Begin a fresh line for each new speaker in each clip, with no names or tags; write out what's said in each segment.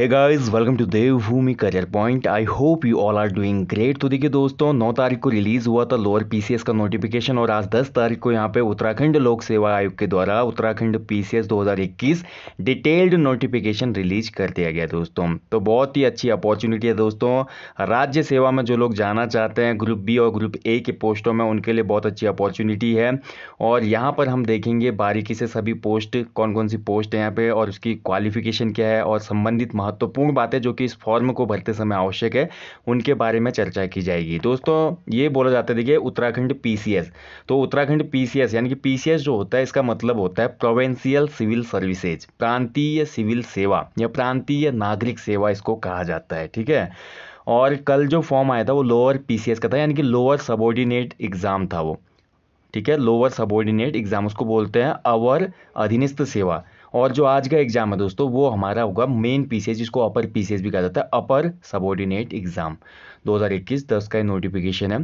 Hey guys welcome to Devbhoomi career point I hope you all are doing great तो देखिए दोस्तों 9 तारीख को रिलीज़ हुआ था लोअर पीसीएस का नोटिफिकेशन और आज 10 तारीख को यहाँ पे उत्तराखंड लोक सेवा आयोग के द्वारा Uttarakhand PCS 2021 detailed notification release कर दिया गया दोस्तों। तो बहुत ही अच्छी अपॉर्चुनिटी है दोस्तों। राज्य सेवा में जो लोग जाना चाहते हैं ग्रुप बी और ग्रुप ए के पोस्टों में, उनके लिए बहुत अच्छी अपॉर्चुनिटी है। और यहाँ पर हम देखेंगे बारीकी से सभी पोस्ट कौन कौन सी पोस्ट है यहाँ पे और उसकी क्वालिफिकेशन क्या है और संबंधित महत्वपूर्ण बातें जो कि इस फॉर्म को भरते समय आवश्यक है, उनके बारे में चर्चा की जाएगी। दोस्तों, ये बोला जाता है, देखिए, उत्तराखंड पीसीएस तो उत्तराखंड पीसीएस यानी कि पीसीएस जो होता है, इसका मतलब होता है प्रोवेंशियल सिविल सर्विसेज़ प्रांतीय सिविल सेवा, या प्रांतीय नागरिक सेवा इसको कहा जाता है, ठीक है? और कल जो फॉर्म आया था, वो लोअर पीसीएस का था, यानी कि लोअर सबॉर्डिनेट एग्ज़ाम था वो, ठीक है? लोअर सबॉर्डिनेट एग्ज़ाम उसको बोलते हैं अवर अधीनस्थ सेवा और जो आज का एग्ज़ाम है दोस्तों, वो हमारा होगा मेन पीसीएस जिसको अपर पीसीएस भी कहा जाता है अपर सबोर्डिनेट एग्ज़ाम 2021 दस का नोटिफिकेशन है।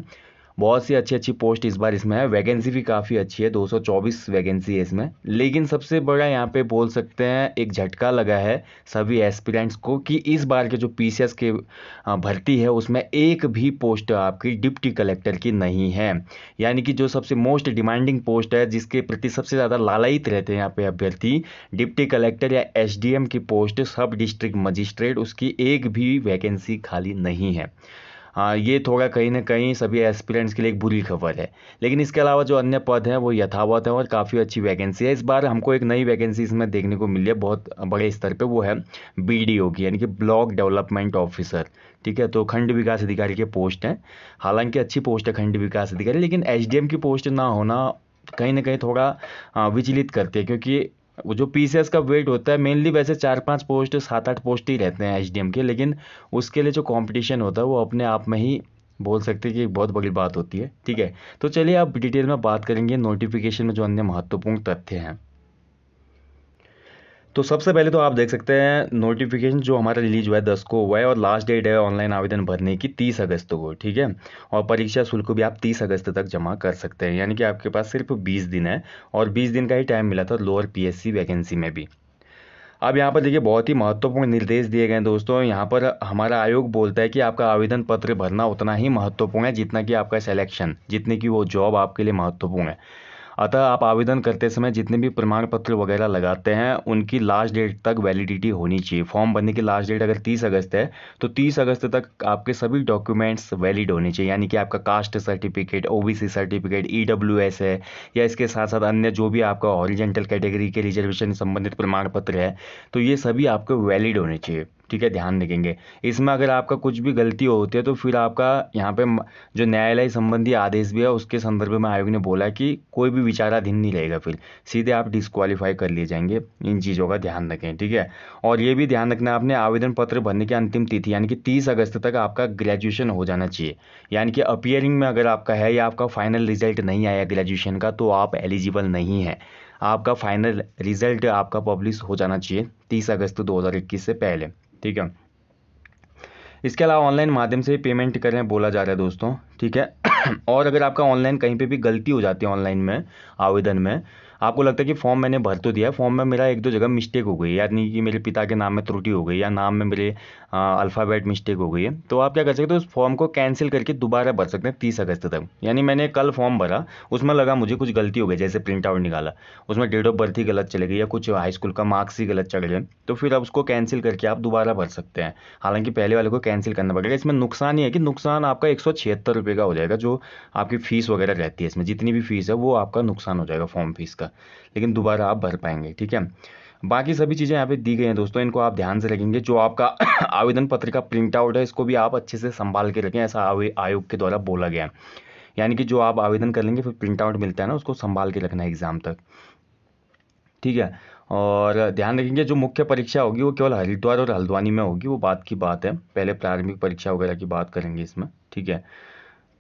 बहुत सी अच्छी अच्छी पोस्ट इस बार इसमें है। वैकेंसी भी काफ़ी अच्छी है 224 वैकेंसी है इसमें। लेकिन सबसे बड़ा यहाँ पे बोल सकते हैं, एक झटका लगा है सभी एस्पिरेंट्स को कि इस बार के जो पीसीएस के भर्ती है, उसमें एक भी पोस्ट आपकी डिप्टी कलेक्टर की नहीं है। यानी कि जो सबसे मोस्ट डिमांडिंग पोस्ट है, जिसके प्रति सबसे ज़्यादा लालयित रहते हैं यहाँ पे अभ्यर्थी डिप्टी कलेक्टर या एसडीएम की पोस्ट सब डिस्ट्रिक्ट मजिस्ट्रेट उसकी एक भी वैकेंसी खाली नहीं है हाँ। ये थोड़ा कहीं ना कहीं सभी एस्पिरेंट्स के लिए एक बुरी खबर है। लेकिन इसके अलावा जो अन्य पद हैं, वो यथावत हैं और काफ़ी अच्छी वैकेंसी है। इस बार हमको एक नई वैकेंसी इसमें देखने को मिली है, बहुत बड़े स्तर पर वो है बीडीओ की, यानी कि ब्लॉक डेवलपमेंट ऑफिसर ठीक है? तो खंड विकास अधिकारी के पोस्ट हैं। हालाँकि अच्छी पोस्ट है खंड विकास अधिकारी, लेकिन एच की पोस्ट ना होना कहीं ना कहीं थोड़ा विचलित करते हैं, क्योंकि वो जो पीसीएस का वेट होता है मेनली वैसे चार पाँच पोस्ट सात आठ पोस्ट ही रहते हैं एच के, लेकिन उसके लिए जो कंपटीशन होता है, वो अपने आप में ही बोल सकते हैं कि बहुत बड़ी बात होती है। ठीक है? तो चलिए आप डिटेल में बात करेंगे नोटिफिकेशन में जो अन्य महत्वपूर्ण तथ्य हैं। तो सबसे पहले तो आप देख सकते हैं नोटिफिकेशन जो हमारा रिलीज़ हुआ है दस को हुआ है और लास्ट डेट है ऑनलाइन आवेदन भरने की तीस अगस्त को, ठीक है? और परीक्षा शुल्क भी आप तीस अगस्त तक जमा कर सकते हैं, यानी कि आपके पास सिर्फ़ बीस दिन है और बीस दिन का ही टाइम मिला था लोअर पीएससी वैकेंसी में भी। अब यहाँ पर देखिए, बहुत ही महत्वपूर्ण निर्देश दिए गए हैं दोस्तों। यहाँ पर हमारा आयोग बोलता है कि आपका आवेदन पत्र भरना उतना ही महत्वपूर्ण है जितना कि आपका सिलेक्शन जितने की वो जॉब आपके लिए महत्वपूर्ण है। अतः आप आवेदन करते समय जितने भी प्रमाण पत्र वगैरह लगाते हैं, उनकी लास्ट डेट तक वैलिडिटी होनी चाहिए। फॉर्म भरने की लास्ट डेट अगर तीस अगस्त है तो तीस अगस्त तक आपके सभी डॉक्यूमेंट्स वैलिड होने चाहिए। यानी कि आपका caste certificate OBC certificate EWS है, या इसके साथ साथ अन्य जो भी आपका ऑरिजेंटल कैटेगरी के रिजर्वेशन संबंधित प्रमाण पत्र है तो ये सभी आपको वैलिड होने चाहिए। ठीक है, ध्यान रखेंगे इसमें अगर आपका कुछ भी गलती होती है तो फिर आपका यहाँ पे जो न्यायालय संबंधी आदेश भी है, उसके संदर्भ में आयोग ने बोला कि कोई भी विचाराधीन नहीं रहेगा फिर। सीधे आप डिस्कालीफाई कर लिए जाएँगे। इन चीज़ों का ध्यान रखें, ठीक है? और ये भी ध्यान रखना आपने आवेदन पत्र भरने की अंतिम तिथि, यानी कि तीस अगस्त तक आपका ग्रेजुएशन हो जाना चाहिए। यानी कि अपियरिंग में अगर आपका है या आपका फाइनल रिज़ल्ट नहीं आया ग्रेजुएशन का तो आप एलिजिबल नहीं है। आपका फाइनल रिज़ल्ट आपका पब्लिश हो जाना चाहिए तीस अगस्त 2021 से पहले। ठीक है। इसके अलावा ऑनलाइन माध्यम से पेमेंट करें, बोला जा रहा है दोस्तों, ठीक है। और अगर आपका ऑनलाइन कहीं पे भी गलती हो जाती है ऑनलाइन में, आवेदन में आपको लगता है कि फॉर्म मैंने भर तो दिया है फॉर्म में मेरा एक दो जगह मिस्टेक हो गई यानी कि मेरे पिता के नाम में त्रुटि हो गई या नाम में मेरे अल्फ़ाबेट मिस्टेक हो गई है। तो आप क्या कर सकते हो, उस फॉर्म को कैंसिल करके दोबारा भर सकते हैं तीस अगस्त तक। यानी मैंने कल फॉर्म भरा, उसमें लगा मुझे कुछ गलती हो गई, जैसे प्रिंट आउट निकाला। उसमें डेट ऑफ़ बर्थ ही गलत चले गई या कुछ हाई स्कूल का मार्क्स ही गलत चढ़ गए। तो फिर आप उसको कैंसिल करके आप दोबारा भर सकते हैं। हालाँकि पहले वाले को कैंसिल करना पड़ेगा। इसमें नुकसान ही है कि नुकसान आपका एक सौ का हो जाएगा, जो आपकी फ़ीस वगैरह रहती है इसमें। जितनी भी फ़ीस है, वो आपका नुकसान हो जाएगा फॉर्म फ़ीस का। लेकिन दोबारा आप भर पाएँगे, ठीक है? बाकी सभी चीज़ें यहाँ पे दी गई हैं दोस्तों, इनको आप ध्यान से रखेंगे। जो आपका आवेदन पत्र का प्रिंट आउट है, इसको भी आप अच्छे से संभाल के रखें, ऐसा आयोग के द्वारा बोला गया है। यानी कि जो आप आवेदन कर लेंगे, फिर प्रिंट आउट मिलता है ना, उसको संभाल के रखना एग्ज़ाम तक। ठीक है? और ध्यान रखेंगे, जो मुख्य परीक्षा होगी, वो केवल हरिद्वार और हल्द्वानी में होगी, वो बात की बात है। पहले प्रारंभिक परीक्षा वगैरह की बात करेंगे इसमें, ठीक है?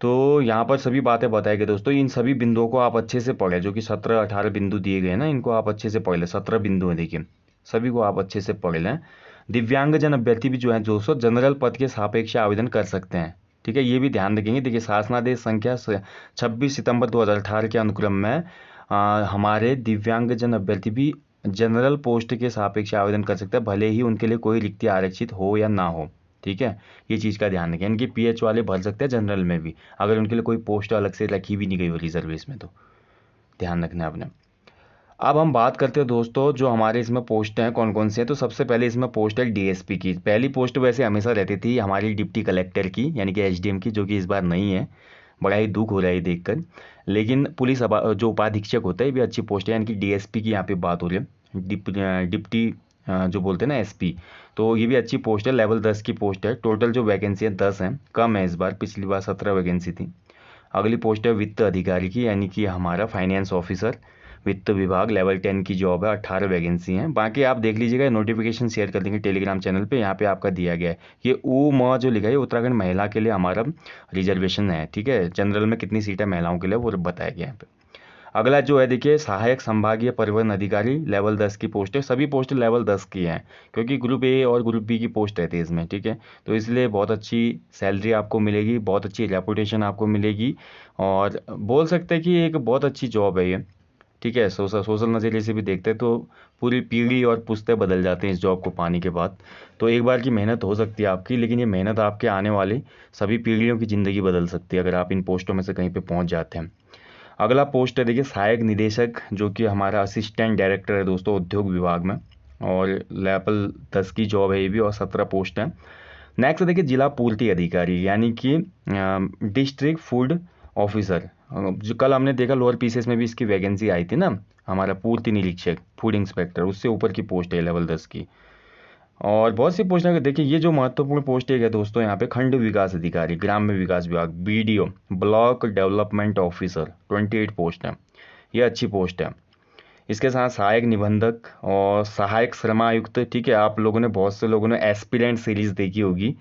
तो यहाँ पर सभी बातें बताई गई दोस्तों। इन सभी बिंदुओं को आप अच्छे से पढ़ें जो कि सत्रह अठारह बिंदु दिए गए ना इनको आप अच्छे से पढ़ लें। सत्रह बिंदु हैं देखिए। सभी को आप अच्छे से पढ़ लें। दिव्यांगजन अभ्यर्थी भी जो है दोस्तों जनरल पद के सापेक्ष आवेदन कर सकते हैं। ठीक है ये भी ध्यान रखेंगे। देखिए शासनादेश संख्या छब्बीस सितंबर दो हज़ार अठारह के अनुक्रम में आ, हमारे दिव्यांगजन अभ्यर्थी भी जनरल पोस्ट के सापेक्ष आवेदन कर सकते हैं भले ही उनके लिए कोई रिक्ति आरक्षित हो या ना हो। ठीक है? ये चीज़ का ध्यान रखें। यानी कि पीएच वाले भर सकते हैं जनरल में भी। अगर उनके लिए कोई पोस्ट अलग से रखी भी नहीं गई हो रिजर्वेश में तो। ध्यान रखना आपने अब हम बात करते हैं दोस्तों, जो हमारे इसमें पोस्ट हैं कौन कौन से हैं? तो सबसे पहले इसमें पोस्ट है डीएसपी की। पहली पोस्ट वैसे हमेशा रहती थी हमारी डिप्टी कलेक्टर की, यानी कि एसडीएम की, जो कि इस बार नहीं है। बड़ा ही दुख हो रहा है देखकर। लेकिन पुलिस जो उपाधीक्षक होता है, ये भी अच्छी पोस्ट है। यानी कि डीएसपी की यहाँ पे बात हो रही है। डिप्टी जो बोलते हैं ना एसपी तो ये भी अच्छी पोस्ट है लेवल दस की पोस्ट है। टोटल जो वैकेंसी है, दस हैं, कम है इस बार, पिछली बार सत्रह वैकेंसी थी। अगली पोस्ट है वित्त अधिकारी की, यानी कि हमारा फाइनेंस ऑफिसर वित्त विभाग लेवल टेन की जॉब है अट्ठारह वैकेंसी हैं। बाकी आप देख लीजिएगा नोटिफिकेशन शेयर कर देंगे टेलीग्राम चैनल पे, यहाँ पे आपका दिया गया है। ये ऊ म जो लिखा है उत्तराखंड महिला के लिए हमारा रिजर्वेशन है, ठीक है? जनरल में कितनी सीटें महिलाओं के लिए, वो बताया गया पे। अगला जो है, देखिए, सहायक संभागीय परिवहन अधिकारी लेवल दस की पोस्ट है। सभी पोस्ट लेवल दस की हैं, क्योंकि ग्रुप ए और ग्रुप बी की पोस्ट रहती है इसमें, ठीक है? तो इसलिए बहुत अच्छी सैलरी आपको मिलेगी, बहुत अच्छी रेपुटेशन आपको मिलेगी और बोल सकते हैं कि एक बहुत अच्छी जॉब है ये, ठीक है? सोशल सोशल नज़रिए से भी देखते हैं तो पूरी पीढ़ी और पुस्ते बदल जाते हैं इस जॉब को पाने के बाद। तो एक बार की मेहनत हो सकती है आपकी, लेकिन ये मेहनत आपके आने वाली सभी पीढ़ियों की ज़िंदगी बदल सकती है, अगर आप इन पोस्टों में से कहीं पर पहुँच जाते हैं। अगला पोस्ट है, देखिए, सहायक निदेशक, जो कि हमारा असिस्टेंट डायरेक्टर है दोस्तों, उद्योग विभाग में। और लेवल दस की जॉब है ये भी, और सत्रह पोस्ट है। नेक्स्ट देखिए, जिला पूर्ति अधिकारी, यानी कि डिस्ट्रिक्ट फ़ूड ऑफिसर जो कल हमने देखा लोअर पीसेस में भी इसकी वैकेंसी आई थी ना, हमारा पूर्ति निरीक्षक फ़ूड इंस्पेक्टर उससे ऊपर की पोस्ट है लेवल दस की। और बहुत सी पोस्ट देखिए, ये जो महत्वपूर्ण पोस्ट है दोस्तों, यहाँ पे खंड विकास अधिकारी ग्राम्य विकास विभाग BDO block development officer, twenty eight post है। ये अच्छी पोस्ट है। इसके साथ सहायक निबंधक और सहायक श्रमायुक्त ठीक है, आप लोगों ने, बहुत से लोगों ने एस्पिरेंट सीरीज़ देखी होगी।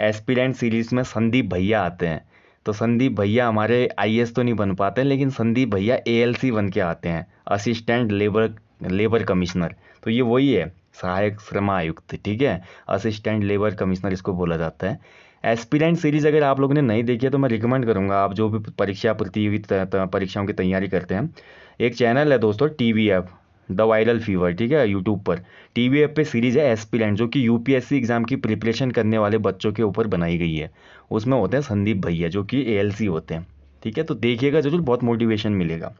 एस्पिरेंट सीरीज़ में संदीप भैया आते हैं। तो संदीप भैया हमारे आईएएस तो नहीं बन पाते, लेकिन संदीप भैया एएलसी बन के आते हैं असिस्टेंट लेबर लेबर कमिश्नर तो ये वही है। सहायक श्रम आयुक्त ठीक है? असिस्टेंट लेबर कमिश्नर इसको बोला जाता है। एस्पिरेंट सीरीज़ अगर आप लोगों ने नहीं देखी है तो मैं रिकमेंड करूँगा। आप जो भी परीक्षा प्रतियोगिता परीक्षाओं की तैयारी करते हैं, एक चैनल है दोस्तों T V F the viral fever ठीक है? यूट्यूब पर। टी वी एफ़ पे सीरीज़ है एस्पिरेंट जो कि यूपीएससी एग्ज़ाम की प्रिपरेशन करने वाले बच्चों के ऊपर बनाई गई है। उसमें होते हैं संदीप भैया, जो कि एएलसी होते हैं, ठीक है? तो देखिएगा ज़रूर, बहुत मोटिवेशन मिलेगा।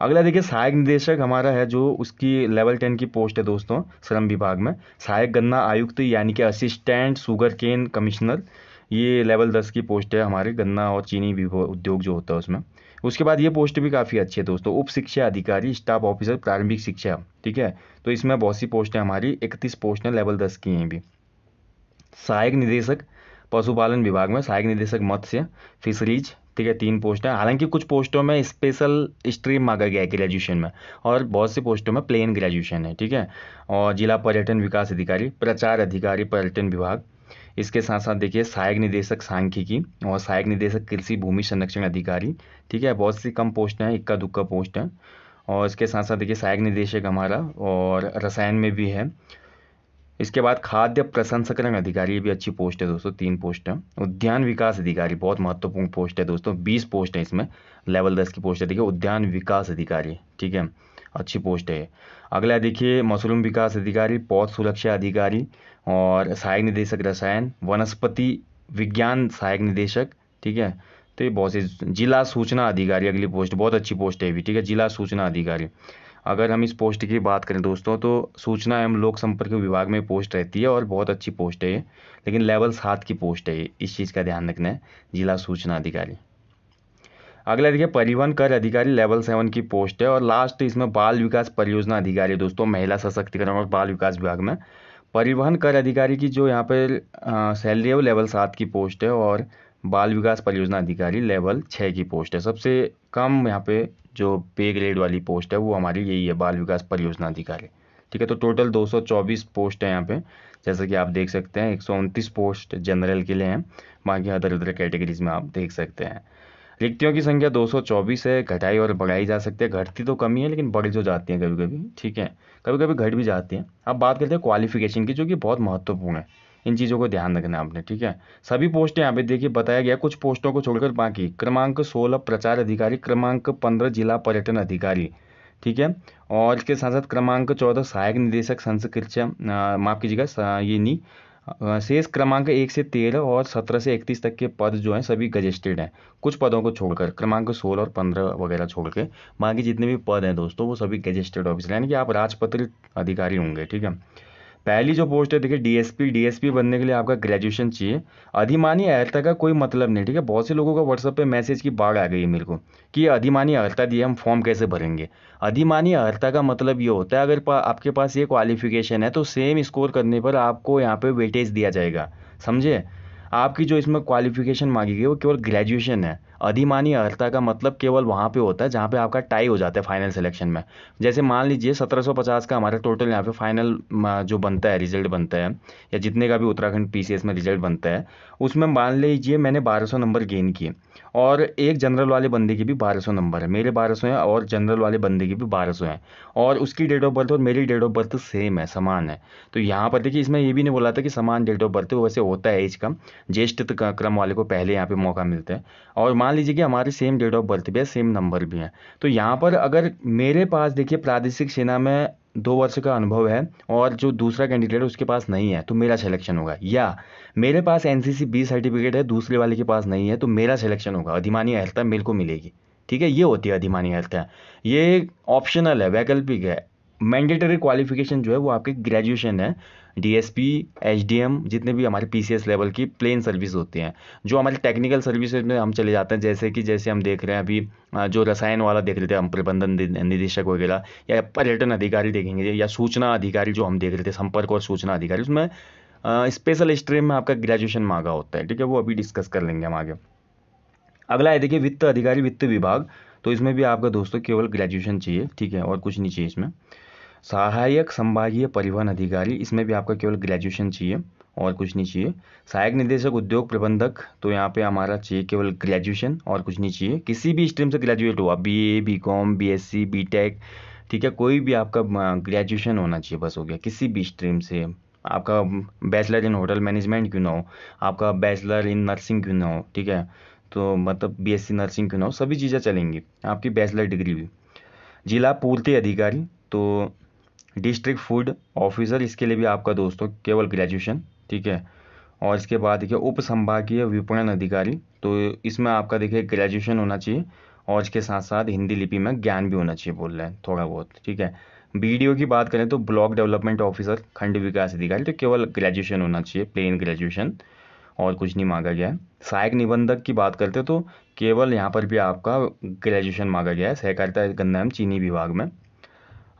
अगला देखिए, सहायक निदेशक हमारा है जो उसकी लेवल टेन की पोस्ट है दोस्तों, श्रम विभाग में। सहायक गन्ना आयुक्त यानी कि असिस्टेंट शुगर केन कमिश्नर ये लेवल दस की पोस्ट है हमारे, गन्ना और चीनी उद्योग जो होता है उसमें। उसके बाद ये पोस्ट भी काफ़ी अच्छी है दोस्तों, उप शिक्षा अधिकारी स्टाफ ऑफिसर प्रारंभिक शिक्षा, ठीक है? तो इसमें बहुत सी पोस्ट है हमारी, इकतीस पोस्ट हैं लेवल दस की हैं भी। सहायक निदेशक, पशुपालन विभाग में, सहायक निदेशक मत्स्य फिशरीज ठीक है, तीन पोस्ट है। हालाँकि कुछ पोस्टों में स्पेशल स्ट्रीम मांगा गया है ग्रेजुएशन में और बहुत सी पोस्टों में प्लेन ग्रेजुएशन है, ठीक है? और जिला पर्यटन विकास अधिकारी, प्रचार अधिकारी, पर्यटन विभाग, इसके साथ साथ देखिए सहायक निदेशक सांख्यिकी और सहायक निदेशक कृषि भूमि संरक्षण अधिकारी, ठीक है? बहुत सी कम पोस्ट हैं, इक्का दुक्का पोस्ट हैं। और इसके साथ साथ देखिए सहायक निदेशक हमारा और रसायन में भी है। इसके बाद खाद्य प्रसंस्करण अधिकारी भी अच्छी पोस्ट है दोस्तों, तीन पोस्ट है। उद्यान विकास अधिकारी, बहुत महत्वपूर्ण पोस्ट है दोस्तों, बीस पोस्ट है इसमें, लेवल दस की पोस्ट है। देखिए, उद्यान विकास अधिकारी, ठीक है, अच्छी पोस्ट है अगला देखिए, मशरूम विकास अधिकारी, पौध सुरक्षा अधिकारी और सहायक निदेशक रसायन, वनस्पति विज्ञान सहायक निदेशक, ठीक है तो ये बहुत से, जिला सूचना अधिकारी, अगली पोस्ट, बहुत अच्छी पोस्ट है भी, ठीक है, जिला सूचना अधिकारी। अगर हम इस पोस्ट की बात करें दोस्तों तो सूचना एवं लोक संपर्क विभाग में पोस्ट रहती है और बहुत अच्छी पोस्ट है ये, लेकिन लेवल सात की पोस्ट है इस चीज़ का ध्यान रखना है, जिला सूचना अधिकारी। अगला देखिए, परिवहन कर अधिकारी लेवल सेवन की पोस्ट है और लास्ट इसमें बाल विकास परियोजना अधिकारी दोस्तों, महिला सशक्तिकरण और बाल विकास विभाग में। परिवहन कर अधिकारी की जो यहाँ पर सैलरी है वो लेवल सात की पोस्ट है और बाल विकास परियोजना अधिकारी लेवल छः की पोस्ट है। सबसे कम यहाँ पे जो पे ग्रेड वाली पोस्ट है, वो हमारी यही है, बाल विकास परियोजना अधिकारी। ठीक है तो टोटल 224 पोस्ट है यहाँ पे। जैसा कि आप देख सकते हैं, एक सौ उनतीस पोस्ट जनरल के लिए हैं। बाकी अदर अदर कैटेगरीज में आप देख सकते हैं। रिक्तियों की संख्या 224 है, घटाई और बढ़ाई जा सकती है। घटती तो कमी है लेकिन बढ़ जो जाती हैं कभी कभी ठीक है कभी कभी घट भी जाती हैं। अब बात करते हैं क्वालिफिकेशन की, जो कि बहुत महत्वपूर्ण है। इन चीज़ों को ध्यान रखना आपने, ठीक है? सभी पोस्टें यहाँ पे देखिए, बताया गया, कुछ पोस्टों को छोड़कर बाकी, क्रमांक सोलह प्रचार अधिकारी, क्रमांक पंद्रह जिला पर्यटन अधिकारी, ठीक है? और इसके साथ साथ क्रमांक चौदह सहायक निदेशक संस्कृत माफ़ कीजिएगा ये नहीं शेष क्रमांक एक से तेरह और सत्रह से इकतीस तक के पद जो हैं, सभी गजेस्टेड हैं। कुछ पदों को छोड़कर, क्रमांक सोलह और पंद्रह वगैरह छोड़ के बाकी जितने भी पद हैं दोस्तों, वो सभी गजेस्टेड ऑफिसर यानी कि आप राजपत्रित अधिकारी होंगे, ठीक है? पहली जो पोस्ट है देखिए डीएसपी डीएसपी बनने के लिए आपका ग्रेजुएशन चाहिए। अधिमानी अर्हता का कोई मतलब नहीं ठीक है? बहुत से लोगों का व्हाट्सअप पे मैसेज की बाढ़ आ गई है मेरे को कि अधिमानी अर्हता दिए हम फॉर्म कैसे भरेंगे? अधिमानी अहता का मतलब ये होता है अगर पा, आपके पास ये क्वालिफिकेशन है तो सेम स्कोर करने पर आपको यहाँ पर वेटेज दिया जाएगा समझे? आपकी जो इसमें क्वालिफिकेशन मांगी गई वो केवल ग्रेजुएशन है। अधिमानी अर्हता का मतलब केवल वहाँ पे होता है, जहाँ पे आपका टाई हो जाता है फाइनल सिलेक्शन में। जैसे मान लीजिए 1750 का हमारा टोटल यहाँ पे फाइनल जो बनता है रिज़ल्ट बनता है, या जितने का भी उत्तराखंड पीसीएस में रिज़ल्ट बनता है उसमें मान लीजिए मैंने 1200 नंबर गेन किए। और एक जनरल वाले बंदे की भी 1200 नंबर है। मेरे 1200 हैं और जनरल वाले बंदे की भी 1200 हैं। और उसकी डेट ऑफ़ बर्थ और मेरी डेट ऑफ़ बर्थ सेम है, समान है। तो यहाँ पर देखिए, इसमें ये भी नहीं बोला था कि समान डेट ऑफ़ बर्थ वैसे होता है एज का ज्येष्ठ क्रम वाले को पहले यहाँ पर मौका मिलता है। और मान लीजिए कि हमारे सेम डेट ऑफ़ बर्थ भी है सेम नंबर भी है। तो यहाँ पर अगर मेरे पास देखिए, प्रादेशिक सेना में दो वर्ष का अनुभव है और जो दूसरा कैंडिडेट उसके पास नहीं है तो मेरा सिलेक्शन होगा। या मेरे पास एन सी बी सर्टिफिकेट है, दूसरे वाले के पास नहीं है तो मेरा सिलेक्शन होगा। अधिमानी अहलता मेरे को मिलेगी। ठीक है? ये होती है अधिमानी अहलता ये ऑप्शनल है, वैकल्पिक है। मैंडेटरी क्वालिफिकेशन जो है वो आपकी ग्रेजुएशन है। डीएसपी एचडीएम जितने भी हमारे पीसीएस लेवल की प्लेन सर्विस होती हैं। जो हमारे टेक्निकल सर्विस में हम चले जाते हैं, जैसे कि जैसे हम देख रहे हैं अभी जो रसायन वाला देख रहे थे हम, प्रबंधन निदेशक वगैरह, या पर्यटन अधिकारी देखेंगे, या सूचना अधिकारी जो हम देख रहे थे, संपर्क और सूचना अधिकारी, उसमें स्पेशल स्ट्रीम में आपका ग्रेजुएशन मांगा होता है, ठीक है? वो अभी डिस्कस कर लेंगे हम आगे। अगला है, देखिए, वित्त अधिकारी, वित्त विभाग। तो इसमें भी आपका दोस्तों केवल ग्रेजुएशन चाहिए, ठीक है? और कुछ नहीं चाहिए इसमें। सहायक संभागीय परिवहन अधिकारी, इसमें भी आपका केवल ग्रेजुएशन चाहिए और कुछ नहीं चाहिए। सहायक निदेशक, उद्योग प्रबंधक तो यहाँ पे हमारा चाहिए केवल ग्रेजुएशन और कुछ नहीं चाहिए। किसी भी स्ट्रीम से ग्रेजुएट हो, आप B A B com B S C B tech ठीक है, कोई भी आपका ग्रेजुएशन होना चाहिए, बस हो गया। किसी भी स्ट्रीम से आपका बैचलर इन होटल मैनेजमेंट क्यों ना हो, आपका बैचलर इन नर्सिंग क्यों ना हो, ठीक है तो मतलब बीएससी नर्सिंग क्यों ना हो, सभी चीज़ें चलेंगी, आपकी बैचलर डिग्री भी। जिला पूर्ति अधिकारी तो डिस्ट्रिक्ट फ़ूड ऑफिसर इसके लिए भी आपका दोस्तों केवल ग्रेजुएशन ठीक है? और इसके बाद देखिए उप संभागीय विपणन अधिकारी तो इसमें आपका देखिए ग्रेजुएशन होना चाहिए और इसके साथ साथ हिंदी लिपि में ज्ञान भी होना चाहिए बोल रहे हैं थोड़ा बहुत, ठीक है? BDO की बात करें तो ब्लॉक डेवलपमेंट ऑफिसर खंड विकास अधिकारी तो केवल ग्रेजुएशन होना चाहिए प्लेन ग्रेजुएशन और कुछ नहीं मांगा गया है। सहायक निबंधक की बात करते तो केवल यहाँ पर भी आपका ग्रेजुएशन मांगा गया है, सहकारिता गन्ना चीनी विभाग में।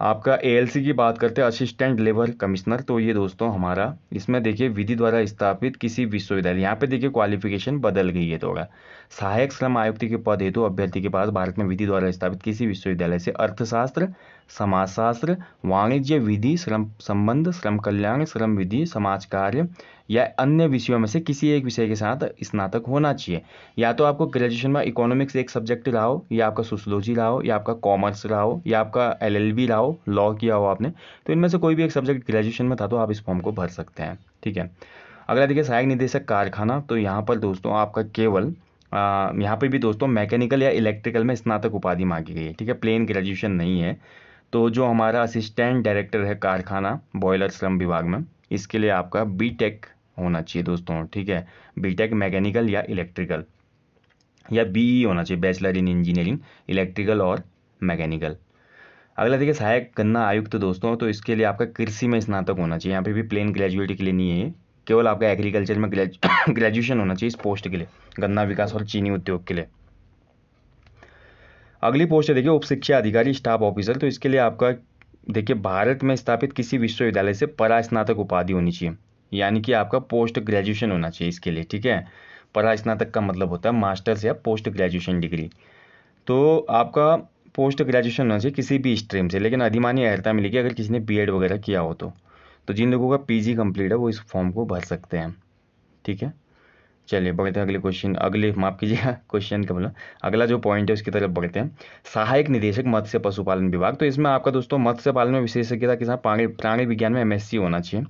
आपका एएलसी की बात करते हैं असिस्टेंट लेबर कमिश्नर तो ये दोस्तों हमारा, इसमें देखिए, विधि द्वारा स्थापित किसी विश्वविद्यालय, यहाँ पे देखिए क्वालिफिकेशन बदल गई है थोड़ा सहायक श्रम आयुक्त के पद हेतु अभ्यर्थी के पास भारत में विधि द्वारा स्थापित किसी विश्वविद्यालय से अर्थशास्त्र समाजशास्त्र, वाणिज्य विधि, श्रम संबंध, श्रम कल्याण, श्रम विधि, समाज कार्य या अन्य विषयों में से किसी एक विषय के साथ स्नातक होना चाहिए। या तो आपको ग्रेजुएशन में इकोनॉमिक्स एक सब्जेक्ट रहा हो या आपका सोशोलॉजी रहा हो या आपका कॉमर्स रहा हो या आपका एलएलबी रहा हो लॉ किया हो आपने तो इनमें से कोई भी एक सब्जेक्ट ग्रेजुएशन में था तो आप इस फॉर्म को भर सकते हैं, ठीक है? अगला देखिए, सहायक निदेशक कारखाना तो यहाँ पर दोस्तों आपका केवल यहाँ पे भी दोस्तों मैकेनिकल या इलेक्ट्रिकल में स्नातक उपाधि मांगी गई है, ठीक है? प्लेन ग्रेजुएशन नहीं है। तो जो हमारा असिस्टेंट डायरेक्टर है कारखाना बॉयलर श्रम विभाग में, इसके लिए आपका बी टेक होना चाहिए दोस्तों, ठीक है? बी टेक मैकेनिकल या इलेक्ट्रिकल या बी ई होना चाहिए बैचलर इन इंजीनियरिंग इलेक्ट्रिकल और मैकेनिकल अगला देखिए, सहायक गन्ना आयुक्त दोस्तों तो इसके लिए आपका कृषि में स्नातक होना चाहिए, यहाँ पे भी प्लेन ग्रेजुएट के लिए नहीं है, केवल आपका एग्रीकल्चर में ग्रेजुएशन होना चाहिए इस पोस्ट के लिए, गन्ना विकास और चीनी उद्योग के लिए। अगली पोस्ट है, देखिए उप शिक्षा अधिकारी स्टाफ ऑफिसर तो इसके लिए आपका, देखिए, भारत में स्थापित किसी विश्वविद्यालय से परा स्नातक उपाधि होनी चाहिए। यानी कि आपका पोस्ट ग्रेजुएशन होना चाहिए इसके लिए, ठीक है? परा स्नातक का मतलब होता है मास्टर्स या पोस्ट ग्रेजुएशन डिग्री तो आपका पोस्ट ग्रेजुएशन होना चाहिए किसी भी स्ट्रीम से, लेकिन अधिमानी अहर्ता मिलेगी अगर किसी ने बी वगैरह किया हो तो। तो जिन लोगों का पीजी कंप्लीट है, वो इस फॉर्म को भर सकते हैं, ठीक है? चलिए बढ़ते हैं अगले क्वेश्चन अगले, माफ़ कीजिएगा क्वेश्चन का मतलब अगला जो पॉइंट है उसकी तरफ़ बढ़ते हैं। सहायक निदेशक मत्स्य पशुपालन विभाग तो इसमें आपका दोस्तों मत्स्य पालन में विशेषज्ञता के साथ प्राणी प्राणी विज्ञान में एमएससी होना चाहिए,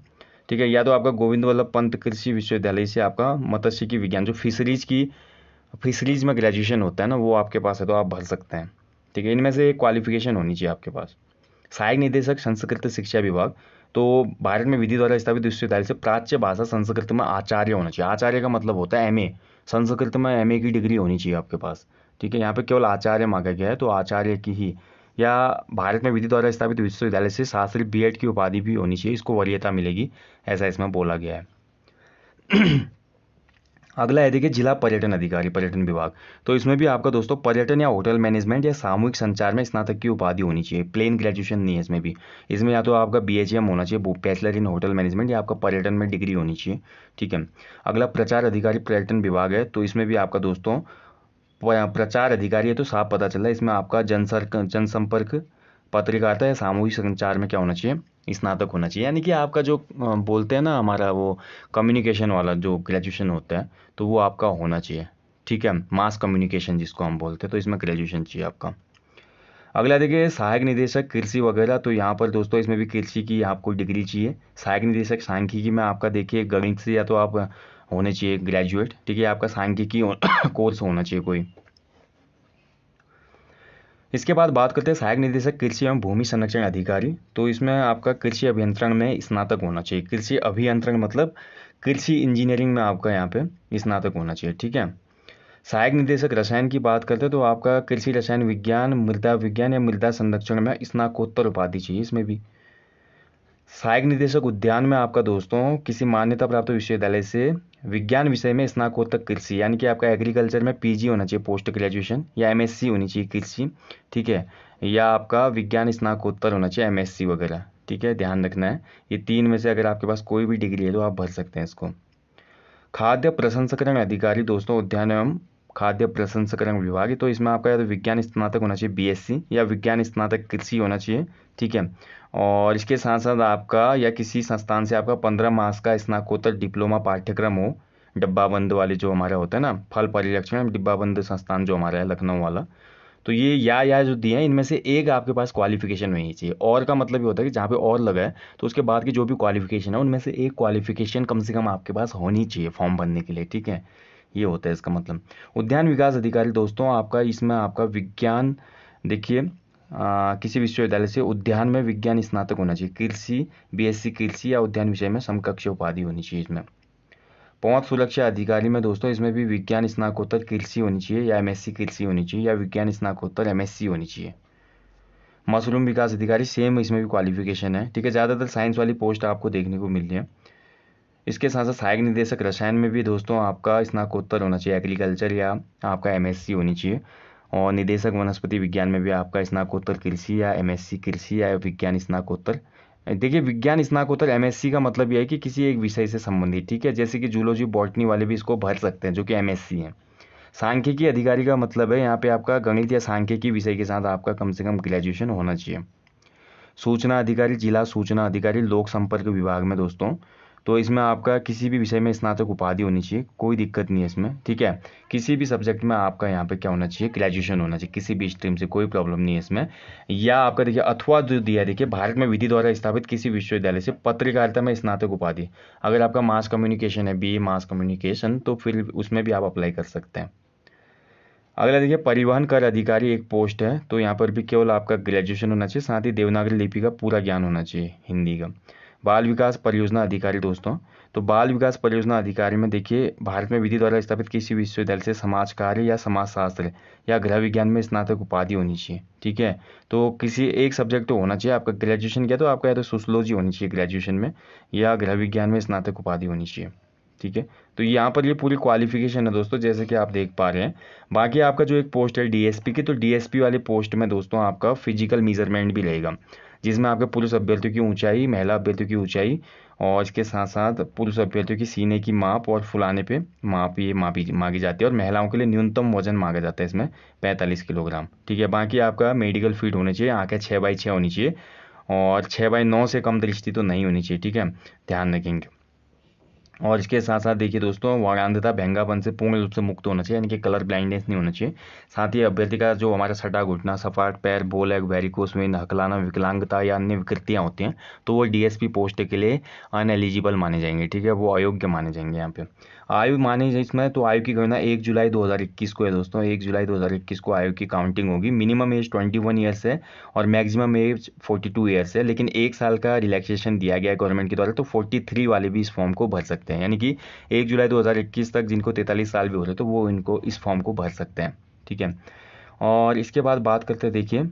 ठीक है? या तो आपका गोविंद वल्लभ पंत कृषि विश्वविद्यालय से आपका मत्स्य की विज्ञान, जो फिशरीज की फिशरीज में ग्रेजुएशन होता है ना, वो आपके पास है तो आप भर सकते हैं, ठीक है? इनमें से क्वालिफिकेशन होनी चाहिए आपके पास। सहायक निदेशक संस्कृत शिक्षा विभाग तो भारत में विधि द्वारा स्थापित विश्वविद्यालय से प्राच्य भाषा संस्कृत में आचार्य होना चाहिए। आचार्य का मतलब होता है एमए संस्कृत में एमए की डिग्री होनी चाहिए आपके पास। ठीक है, यहाँ पे केवल आचार्य मांगा गया है तो आचार्य की ही। या भारत में विधि द्वारा स्थापित विश्वविद्यालय से शास्त्री बी की उपाधि भी होनी चाहिए, इसको वरीयता मिलेगी, ऐसा इसमें बोला गया है। अगला है, देखिए, जिला पर्यटन अधिकारी, पर्यटन विभाग। तो इसमें भी आपका दोस्तों, पर्यटन या होटल मैनेजमेंट या सामूहिक संचार में स्नातक की उपाधि होनी चाहिए। प्लेन ग्रेजुएशन नहीं है इसमें भी। इसमें या तो आपका बीएचएम होना चाहिए बैचलर इन होटल मैनेजमेंट या आपका पर्यटन में डिग्री होनी चाहिए। ठीक है? अगला प्रचार अधिकारी, पर्यटन विभाग है तो इसमें भी आपका दोस्तों प्रचार अधिकारी है तो साफ़ पता चल रहा है, इसमें आपका जनसर्क जनसंपर्क पत्रकारिता या सामूहिक संचार में क्या होना चाहिए? स्नातक होना चाहिए। यानी कि आपका जो बोलते हैं ना हमारा वो कम्युनिकेशन वाला जो ग्रेजुएशन होता है तो वो आपका होना चाहिए। ठीक है? मास कम्युनिकेशन जिसको हम बोलते हैं तो इसमें ग्रेजुएशन चाहिए आपका। अगला देखिए, सहायक निदेशक कृषि वगैरह तो यहाँ पर दोस्तों इसमें भी कृषि की आपको डिग्री चाहिए। सहायक निदेशक सांख्यिकी में आपका देखिए, गणित से या तो आप होने चाहिए ग्रेजुएट ठीक है? आपका सांख्यिकी कोर्स होना चाहिए कोई। इसके बाद बात करते हैं सहायक निदेशक कृषि एवं भूमि संरक्षण अधिकारी। तो इसमें आपका कृषि अभियंत्रण में स्नातक होना चाहिए। कृषि अभियंत्रण मतलब कृषि इंजीनियरिंग में आपका यहाँ पे स्नातक होना चाहिए, ठीक है? सहायक निदेशक रसायन की बात करते हैं तो आपका कृषि रसायन विज्ञान, मृदा विज्ञान या मृदा संरक्षण में स्नाकोत्तर उपाधि चाहिए इसमें भी। सहायक निदेशक उद्यान में आपका दोस्तों, किसी मान्यता प्राप्त विश्वविद्यालय से विज्ञान विषय में स्नाकोत्तर कृषि, यानी कि आपका एग्रीकल्चर में पीजी होना चाहिए पोस्ट ग्रेजुएशन या एमएससी होनी चाहिए कृषि, ठीक है? या आपका विज्ञान स्नाकोत्तर होना चाहिए एमएससी वगैरह, ठीक है? ध्यान रखना है। ये तीन में से अगर आपके पास कोई भी डिग्री है तो आप भर सकते हैं इसको। खाद्य प्रसंस्करण अधिकारी दोस्तों, उद्यान एवं खाद्य प्रसंस्करण विभाग तो इसमें आपका या तो विज्ञान स्नातक होना चाहिए बीएससी या विज्ञान स्नातक कृषि होना चाहिए ठीक है? और इसके साथ साथ आपका या किसी संस्थान से आपका पंद्रह मास का स्नाकोत्तर डिप्लोमा पाठ्यक्रम हो, डब्बाबंद वाले जो हमारे होते हैं ना, फल परिरक्षण डिब्बाबंद संस्थान जो हमारा है, लखनऊ वाला तो ये या या जो दिए हैं, इनमें से एक आपके पास क्वालिफिकेशन नहीं चाहिए। और का मतलब ये होता है कि जहाँ पे और लगा है तो उसके बाद की जो भी क्वालिफिकेशन है, उनमें से एक क्वालिफिकेशन कम से कम आपके पास होनी चाहिए फॉर्म भरने के लिए, ठीक है? ये होता है इसका मतलब। उद्यान विकास अधिकारी, दोस्तों, आपका इसमें आपका विज्ञान, देखिए किसी विश्वविद्यालय से उद्यान में विज्ञान स्नातक होना चाहिए। कृषि बीएससी कृषि या उद्यान विषय में समकक्ष उपाधि होनी चाहिए इसमें। पौध सुरक्षा अधिकारी में दोस्तों, इसमें भी विज्ञान स्नाकोत्तर कृषि होनी चाहिए या एमएससी कृषि होनी चाहिए या विज्ञान स्नाकोत्तर एमएससी होनी चाहिए। मशरूम विकास अधिकारी सेम इसमें भी क्वालिफिकेशन है। ठीक है, ज़्यादातर साइंस वाली पोस्ट आपको देखने को मिल रही है। इसके साथ साथ सहायक निदेशक, रसायन में भी दोस्तों आपका स्नाकोत्तर होना चाहिए एग्रीकल्चर या आपका एमएससी होनी चाहिए। और निदेशक वनस्पति विज्ञान में भी आपका स्नाकोत्तर कृषि या एमएससी कृषि या विज्ञान स्नाकोत्तर। देखिए, विज्ञान स्नाकोत्तर एमएससी का मतलब यह है कि किसी एक विषय से संबंधित, ठीक है? जैसे कि जूलॉजी, बॉटनी वाले भी इसको भर सकते हैं, जो कि एमएससी है। सांख्यिकी अधिकारी का मतलब है, यहाँ पे आपका गणित या सांख्यिकी विषय के साथ आपका कम से कम ग्रेजुएशन होना चाहिए। सूचना अधिकारी, जिला सूचना अधिकारी, लोक संपर्क विभाग में दोस्तों तो इसमें आपका किसी भी विषय में स्नातक उपाधि होनी चाहिए, कोई दिक्कत नहीं है इसमें, ठीक है? किसी भी सब्जेक्ट में आपका यहाँ पे क्या होना चाहिए? ग्रेजुएशन होना चाहिए, किसी भी स्ट्रीम से कोई प्रॉब्लम नहीं है इसमें। या आपका देखिए, अथवा जो दिया देखिए, भारत में विधि द्वारा स्थापित किसी विश्वविद्यालय से पत्रकारिता में स्नातक उपाधि। अगर आपका मास कम्युनिकेशन है बी मास कम्युनिकेशन तो फिर उसमें भी आप अप्लाई कर सकते हैं। अगला देखिए, परिवहन कर अधिकारी एक पोस्ट है तो यहाँ पर भी केवल आपका ग्रेजुएशन होना चाहिए, साथ ही देवनागरी लिपि का पूरा ज्ञान होना चाहिए, हिंदी का। बाल विकास परियोजना अधिकारी दोस्तों। तो बाल विकास परियोजना अधिकारी में देखिए, भारत में विधि द्वारा स्थापित किसी विश्वविद्यालय से समाज कार्य या समाज शास्त्र या गृह विज्ञान में स्नातक उपाधि होनी चाहिए, ठीक है? तो किसी एक सब्जेक्ट तो होना चाहिए, आपका ग्रेजुएशन किया तो आपका या तो सोशोलॉजी होनी चाहिए ग्रेजुएशन में या गृह विज्ञान में स्नातक उपाधि होनी चाहिए, ठीक है? तो यहाँ पर ये पूरी क्वालिफिकेशन है दोस्तों, जैसे कि आप देख पा रहे हैं। बाकी आपका जो एक पोस्ट है डीएसपी की तो डीएसपी वाले पोस्ट में दोस्तों आपका फ़िज़िकल मेज़रमेंट भी रहेगा। जिसमें आपके पुरुष अभ्यर्थियों की ऊंचाई, महिला अभ्यर्थियों की ऊंचाई और इसके साथ साथ पुरुष अभ्यर्थियों की सीने की माप और फुलाने पे माप ये मापी मांगी जाती है और महिलाओं के लिए न्यूनतम वज़न मांगा जाता है इसमें पैंतालीस किलोग्राम। ठीक है, बाकी आपका मेडिकल फिट होना चाहिए, आँखें छः बाई छः होनी चाहिए और छः बाई नौ से कम दृष्टि तो नहीं होनी चाहिए। ठीक है, ध्यान रखेंगे। और इसके साथ साथ देखिए दोस्तों, वारांधता भैंगापन से पूर्ण रूप से मुक्त होना चाहिए, यानी कि कलर ब्लाइंडनेस नहीं होना चाहिए। साथ ही अभ्यर्थी का जो हमारा सटा घुटना सफाट पैर बोल एग वेरिकोस में हकलाना, विकलांगता या अन्य विकृतियाँ होती हैं तो वो डीएसपी पोस्ट के लिए अनएलिजिबल माने जाएँगे, ठीक है? वो अयोग्य माने जाएँगे यहाँ पे। आयु मानी इसमें तो आयु की गणना एक जुलाई 2021 को है दोस्तों। एक जुलाई 2021 को आयु की काउंटिंग होगी। मिनिमम एज 21 ईयर्स है और मैक्सिमम एज 42 ईयर्स है, लेकिन एक साल का रिलैक्सेशन दिया गया गवर्नमेंट के द्वारा तो 43 वाले भी इस फॉर्म को भर सकते हैं। यानी कि एक जुलाई 2021 तक जिनको तैंतालीस साल भी हो रहे तो वो इनको इस फॉर्म को भर सकते हैं। ठीक है? और इसके बाद बात करते हैं, देखिए,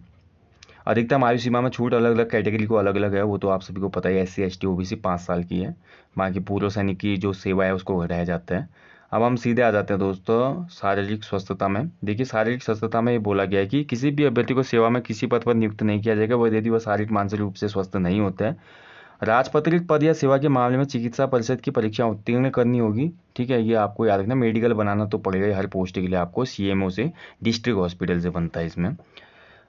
अधिकतम आयु सीमा में छूट अलग अलग कैटेगरी को अलग अलग है, वो तो आप सभी को पता ही S C S T O B C पाँच साल की है। बाकी पूर्व सैनिक की जो सेवा है, उसको घटाया जाता है। अब हम सीधे आ जाते हैं दोस्तों, शारीरिक स्वस्थता में। देखिए, शारीरिक स्वस्थता में ये बोला गया है कि किसी भी अभ्यर्थी को सेवा में किसी पद पर नियुक्त नहीं किया जाएगा वह यदि वह शारीरिक, मानसिक रूप से स्वस्थ नहीं होते हैं राजपत्रित पद या सेवा के मामले में चिकित्सा परिषद की परीक्षा उत्तीर्ण करनी होगी। ठीक है, ये आपको याद रखना। मेडिकल बनाना तो पड़ेगा हर पोस्ट के लिए आपको सीएमओ से डिस्ट्रिक्ट हॉस्पिटल से बनता है इसमें।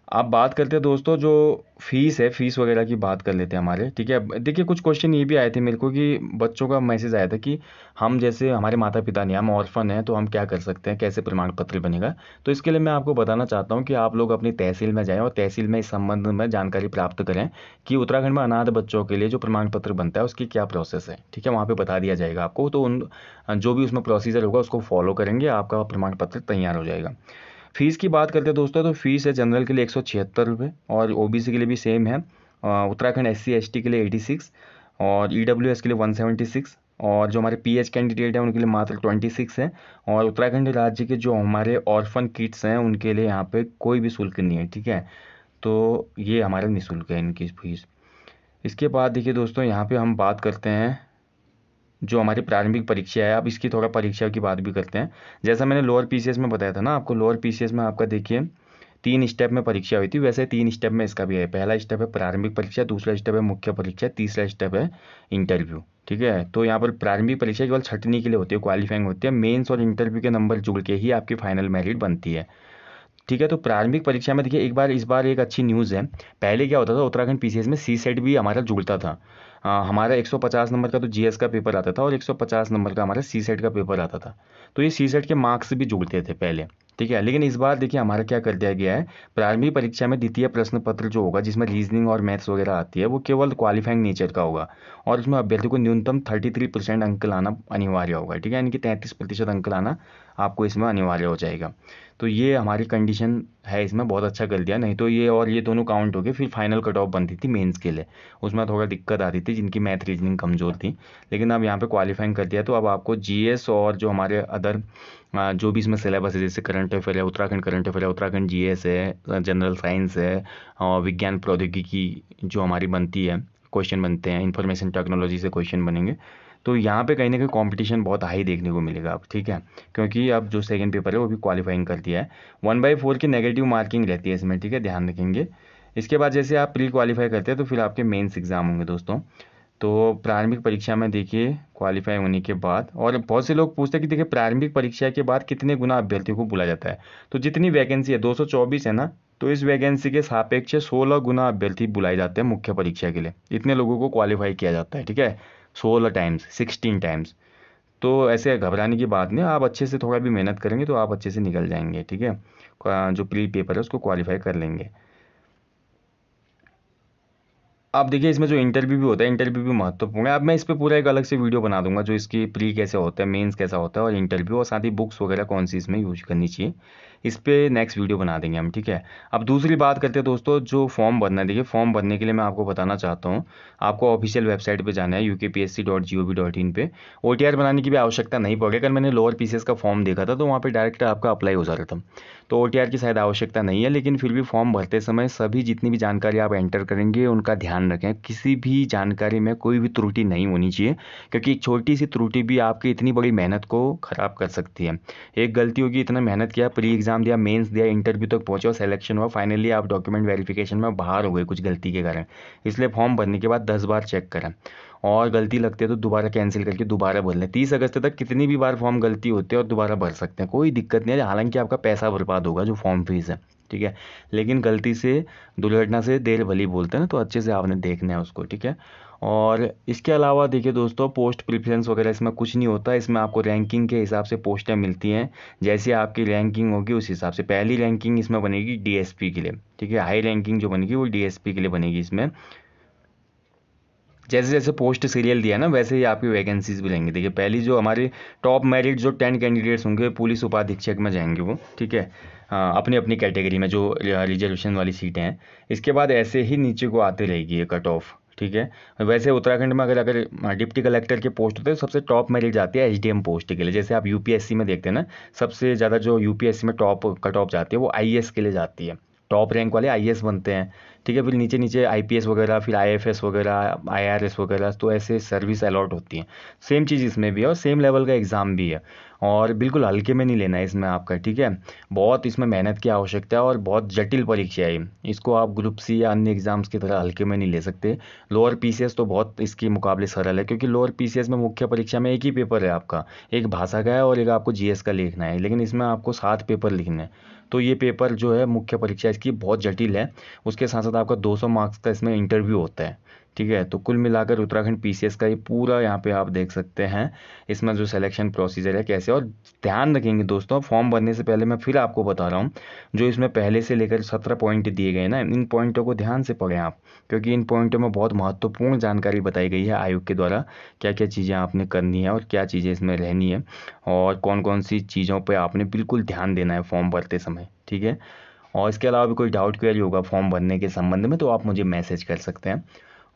अब बात करते हैं दोस्तों, जो फ़ीस है फ़ीस वगैरह की बात कर लेते हैं हमारे, ठीक है? देखिए, कुछ क्वेश्चन ये भी आए थे मेरे को कि बच्चों का मैसेज आया था कि हम जैसे हमारे माता पिता नहीं, हम ऑर्फन हैं तो हम क्या कर सकते हैं, कैसे प्रमाण पत्र बनेगा? तो इसके लिए मैं आपको बताना चाहता हूँ कि आप लोग अपनी तहसील में जाएँ और तहसील में इस संबंध में जानकारी प्राप्त करें कि उत्तराखंड में अनाथ बच्चों के लिए जो प्रमाण पत्र बनता है, उसकी क्या प्रोसेस है, ठीक है? वहाँ पर बता दिया जाएगा आपको तो उन, जो भी उसमें प्रोसीजर होगा, उसको फॉलो करेंगे, आपका प्रमाण पत्र तैयार हो जाएगा। फ़ीस की बात करते हैं दोस्तों तो फ़ीस है जनरल के लिए एक सौ छिहत्तर रुपये और ओबीसी के लिए भी सेम है। उत्तराखंड एस सी के लिए एटी सिक्स और ई डब्ल्यू एस के लिए वन सेवेंटी सिक्स और जो हमारे पी एच कैंडिडेट हैं, उनके लिए मात्र ट्वेंटी सिक्स है और उत्तराखंड राज्य के जो हमारे ऑर्फन किट्स हैं, उनके लिए यहाँ पे कोई भी शुल्क नहीं है, ठीक है? तो ये हमारा निःशुल्क है इनकी फ़ीस। इसके बाद देखिए दोस्तों, यहाँ पे हम बात करते हैं जो हमारी प्रारंभिक परीक्षा है अब इसकी थोड़ा परीक्षा की बात भी करते हैं। जैसा मैंने लोअर पीसीएस में बताया था ना, आपको लोअर पीसीएस में आपका देखिए, तीन स्टेप में परीक्षा हुई थी, वैसे तीन स्टेप में इसका भी है। पहला स्टेप है प्रारंभिक परीक्षा, दूसरा स्टेप है मुख्य परीक्षा, तीसरा स्टेप है इंटरव्यू ठीक है? तो यहाँ पर प्रारंभिक परीक्षा केवल छटनी के लिए होती है क्वालिफाइंग होती है मेंस और इंटरव्यू के नंबर जुड़ के ही आपकी फाइनल मेरिट बनती है। ठीक है तो प्रारंभिक परीक्षा में देखिए, एक बार, इस बार एक अच्छी न्यूज़ है। पहले क्या होता था, उत्तराखंड पीसीएस में सी सेट भी हमारा जुड़ता था। हमारा 150 नंबर का तो जीएस का पेपर आता था और 150 नंबर का हमारा सी सेट का पेपर आता था। तो ये सी सेट के मार्क्स भी जुड़ते थे पहले, ठीक है? लेकिन इस बार देखिए हमारा क्या कर दिया गया है, प्रारंभिक परीक्षा में द्वितीय प्रश्न पत्र जो होगा, जिसमें रीजनिंग और मैथ्स वगैरह आती है, वो केवल क्वालिफाइंग नेचर का होगा और उसमें अभ्यर्थी को न्यूनतम थर्टी थ्री परसेंट अंक लाना अनिवार्य होगा, ठीक है? यानी कि तैंतीस प्रतिशत अंक लाना आपको इसमें अनिवार्य हो जाएगा। तो ये हमारी कंडीशन है इसमें, बहुत अच्छा कर दिया। नहीं तो ये और ये दोनों काउंट हो गए, फिर फाइनल कट ऑफ़ बनती थी मेंस के लिए। उसमें थोड़ा दिक्कत आती थी, जिनकी मैथ रीजनिंग कमज़ोर थी। लेकिन अब यहाँ पे क्वालिफाइंग कर दिया तो अब आपको जीएस और जो हमारे अदर जो भी इसमें सिलेबस है, जैसे करंट अफेयर है, उत्तराखंड करंट अफेयर है, उत्तराखंड जीएस है जनरल साइंस है, और विज्ञान प्रौद्योगिकी जो हमारी बनती है क्वेश्चन बनते हैं इंफॉर्मेशन टेक्नोलॉजी से क्वेश्चन बनेंगे। तो यहाँ पे कहीं ना कहीं कंपटीशन बहुत हाई देखने को मिलेगा अब, ठीक है? क्योंकि अब जो सेकंड पेपर है, वो भी क्वालिफाइंग कर दिया है। वन बाई फोर की नेगेटिव मार्किंग रहती है इसमें, ठीक है? ध्यान रखेंगे। इसके बाद जैसे आप प्री क्वालिफाई करते हैं तो फिर आपके मेंस एग्ज़ाम होंगे दोस्तों। तो प्रारंभिक परीक्षा में देखिए क्वालिफाई होने के बाद, और बहुत से लोग पूछते हैं कि देखिए, प्रारंभिक परीक्षा के बाद कितने गुना अभ्यर्थियों को बुला जाता है? तो जितनी वैकेंसी है 224 है ना? तो इस वैकेंसी के सापेक्ष 16 गुना अभ्यर्थी बुलाए जाते हैं मुख्य परीक्षा के लिए। इतने लोगों को क्वालिफाई किया जाता है, ठीक है? सोलह टाइम्स सिक्सटीन टाइम्स तो ऐसे घबराने की बात नहीं, आप अच्छे से थोड़ा भी मेहनत करेंगे तो आप अच्छे से निकल जाएँगे, ठीक है? जो प्री पेपर है, उसको क्वालिफाई कर लेंगे। आप देखिए, इसमें जो इंटरव्यू भी होता है इंटरव्यू भी महत्वपूर्ण है। अब मैं इस पर पूरा एक अलग से वीडियो बना दूँगा, जो इसकी प्री कैसे होता है मेंस कैसा होता है और इंटरव्यू और साथ ही बुक्स वगैरह कौन सी इसमें यूज़ करनी चाहिए। इस पर नेक्स्ट वीडियो बना देंगे हम, ठीक है? अब दूसरी बात करते हैं दोस्तों, जो फॉर्म भरना है, देखिए फॉर्म भरने के लिए मैं आपको बताना चाहता हूँ, आपको ऑफिशियल वेबसाइट पर जाना है U K P S C dot G O V dot in पर ओ टी आर बनाने की भी आवश्यकता नहीं पड़ेगी अगर मैंने लोअर पी सी एस का फॉर्म देखा था तो वहाँ पर डायरेक्ट आपका अप्लाई हो जा रहा था। तो ओ टी आर की शायद आवश्यकता नहीं है, लेकिन फिर भी फॉर्म भरते समय सभी जितनी भी जानकारी आप एंटर करेंगे, उनका ध्यान रखें। किसी भी जानकारी में कोई भी त्रुटि नहीं होनी चाहिए, क्योंकि एक छोटी सी त्रुटि भी आपकी इतनी बड़ी मेहनत को ख़राब कर सकती है। एक गलती होगी, इतना मेहनत किया, प्री एग्ज़ाम दिया, मेंस दिया, इंटरव्यू तक पहुँचे और सिलेक्शन हुआ। फाइनली आप डॉक्यूमेंट वेरिफिकेशन में बाहर हो गए कुछ गलती के कारण। इसलिए फॉर्म भरने के बाद दस बार चेक करें। और गलती लगती है तो दोबारा कैंसिल करके दोबारा भर लें। तीस अगस्त तक कितनी भी बार फॉर्म गलती होती है और दोबारा भर सकते हैं, कोई दिक्कत नहीं है। हालाँकि आपका पैसा बर्बाद होगा जो फॉर्म फ़ीस है, ठीक है? लेकिन गलती से, दुर्घटना से देर भली बोलते हैं ना तो अच्छे से आपने देखना है उसको, ठीक है? और इसके अलावा देखिए दोस्तों पोस्ट प्रिफ्रेंस वगैरह इसमें कुछ नहीं होता। इसमें आपको रैंकिंग के हिसाब से पोस्टें मिलती हैं। जैसे आपकी रैंकिंग होगी, उस हिसाब से पहली रैंकिंग इसमें बनेगी डीएसपी के लिए। ठीक है हाई रैंकिंग जो बनेगी, वो डीएसपी के लिए बनेगी इसमें। जैसे जैसे पोस्ट सीरियल दिया ना, वैसे ही आपकी वैकेंसीज भी रहेंगी। देखिए, पहली जो हमारे टॉप मेरिट जो टेन कैंडिडेट्स होंगे पुलिस उपाधीक्षक में जाएँगे वो। ठीक है अपनी अपनी कैटेगरी में जो रिजर्वेशन वाली सीटें हैं। इसके बाद ऐसे ही नीचे को आते रहेगी ये कट ऑफ़ ठीक है? वैसे उत्तराखंड में अगर अगर डिप्टी कलेक्टर के पोस्ट होते हैं तो सबसे टॉप मेरिट जाती है एच पोस्ट के लिए। जैसे आप यूपीएससी में देखते हैं ना, सबसे ज़्यादा जो यूपीएससी में टॉप कट ऑफ़ जाती है वो आई के लिए जाती है। टॉप रैंक वाले आई बनते हैं। ठीक है? फिर नीचे नीचे आई वगैरह, फिर आईएफएस वगैरह आईआरएस वगैरह तो ऐसे सर्विस अलॉट होती हैं। सेम चीज़ इसमें भी है और सेम लेवल का एग्ज़ाम भी है। और बिल्कुल हल्के में नहीं लेना है इसमें आपका, ठीक है? बहुत इसमें मेहनत की आवश्यकता है और बहुत जटिल परीक्षा है। इसको आप ग्रुप सी या अन्य एग्ज़ाम्स की तरह हल्के में नहीं ले सकते। लोअर पीसीएस तो बहुत इसके मुकाबले सरल है, क्योंकि लोअर पीसीएस में मुख्य परीक्षा में एक ही पेपर है आपका। एक भाषा का है और एक आपको जीएस का लिखना है, लेकिन इसमें आपको सात पेपर लिखने हैं। तो ये पेपर जो है मुख्य परीक्षा इसकी बहुत जटिल है। उसके साथ साथ आपका 200 मार्क्स का इसमें इंटरव्यू होता है। ठीक है? तो कुल मिलाकर उत्तराखंड पीसीएस का ये पूरा यहाँ पे आप देख सकते हैं। इसमें जो सिलेक्शन प्रोसीजर है, कैसे? और ध्यान रखेंगे दोस्तों फॉर्म भरने से पहले मैं फिर आपको बता रहा हूँ, जो इसमें पहले से लेकर सत्रह पॉइंट दिए गए ना, इन पॉइंटों को ध्यान से पढ़ें आप, क्योंकि इन पॉइंटों में बहुत महत्वपूर्ण जानकारी बताई गई है आयोग के द्वारा क्या क्या चीज़ें आपने करनी है और क्या चीज़ें इसमें रहनी है, और कौन कौन सी चीज़ों पर आपने बिल्कुल ध्यान देना है फॉर्म भरते समय, ठीक है? और इसके अलावा भी कोई डाउट क्वेरी होगा फॉर्म भरने के संबंध में तो आप मुझे मैसेज कर सकते हैं।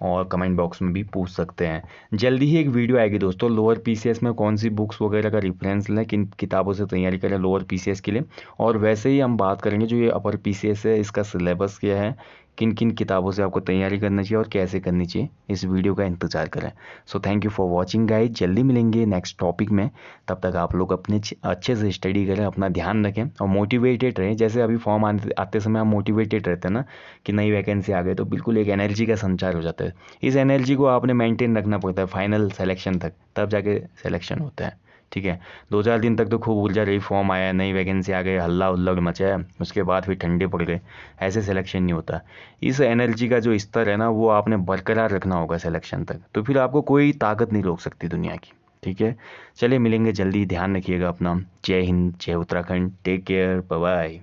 और कमेंट बॉक्स में भी पूछ सकते हैं। जल्दी ही एक वीडियो आएगी दोस्तों, लोअर पीसीएस में कौन सी बुक्स वगैरह का रिफरेंस लें, किन किताबों से तैयारी करें लोअर पीसीएस के लिए। और वैसे ही हम बात करेंगे जो ये अपर पीसीएस है, इसका सिलेबस क्या है किन किन किताबों से आपको तैयारी करना चाहिए और कैसे करनी चाहिए, इस वीडियो का इंतज़ार करें। So thank you for watching guide जल्दी मिलेंगे नेक्स्ट टॉपिक में। तब तक आप लोग अपने अच्छे से स्टडी करें, अपना ध्यान रखें और मोटिवेटेड रहें। जैसे अभी फॉर्म आते समय हम मोटिवेटेड रहते हैं ना, कि नई वैकेंसी आ गई तो बिल्कुल एक एनर्जी का संचार हो जाता है। इस एनर्जी को आपने मेनटेन रखना पड़ता है फाइनल सेलेक्शन तक। तब जाके सेलेक्शन होता है। ठीक है। दो चार दिन तक तो खूब उलझा रही फॉर्म आया, नई वैकेंसी आ गई, हल्ला उल्ला मचाया उसके बाद फिर ठंडे पड़ गए ऐसे सिलेक्शन नहीं होता। इस एनर्जी का जो स्तर है ना, वो आपने बरकरार रखना होगा सिलेक्शन तक। तो फिर आपको कोई ताकत नहीं रोक सकती दुनिया की। ठीक है? चलिए मिलेंगे जल्दी। ध्यान रखिएगा अपना। जय हिंद, जय उत्तराखंड। Take care bye